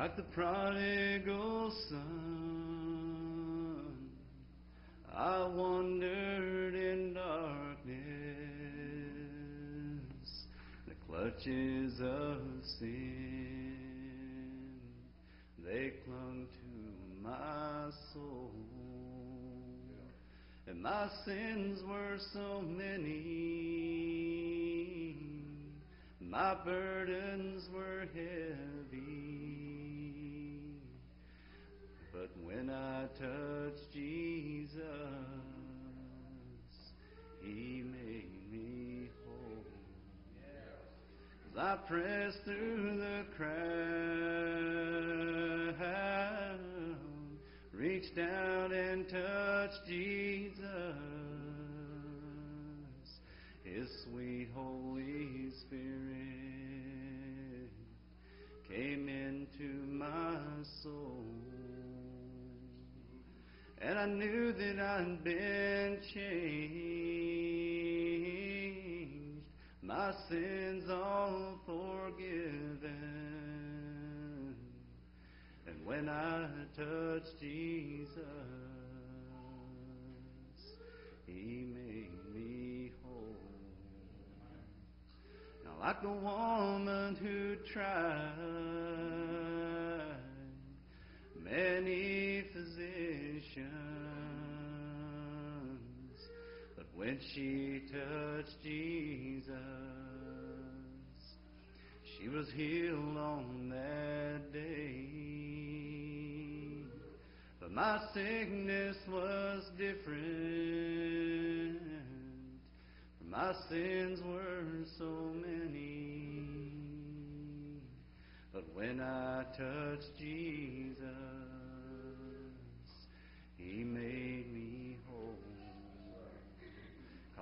Like the prodigal son, I wandered in darkness, the clutches of sin. They clung to my soul, and my sins were so many. My burdens were heavy, but when I touched Jesus, He made me whole. As I pressed through the crowd, reached out and touched Jesus, His sweet Holy And I knew that I'd been changed, my sins all forgiven. And when I touched Jesus, He made me whole. Now, like the woman who tried but when she touched Jesus, she was healed on that day. But my sickness was different, for my sins were so many. But when I touched Jesus,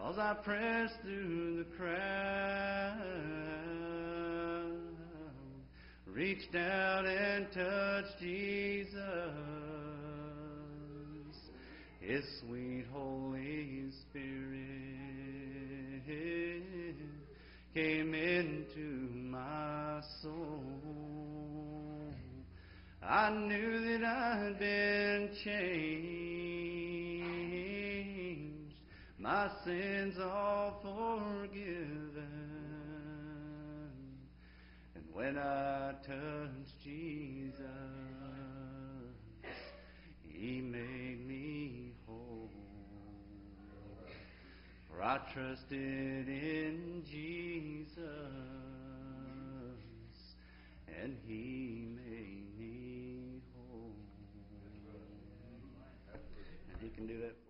Cause I pressed through the crowd, reached out and touched Jesus. His sweet Holy Spirit came into my soul. I knew that I'd been changed, my sins all forgiven. And when I touched Jesus, He made me whole. For I trusted in Jesus, and He made me whole. And He can do that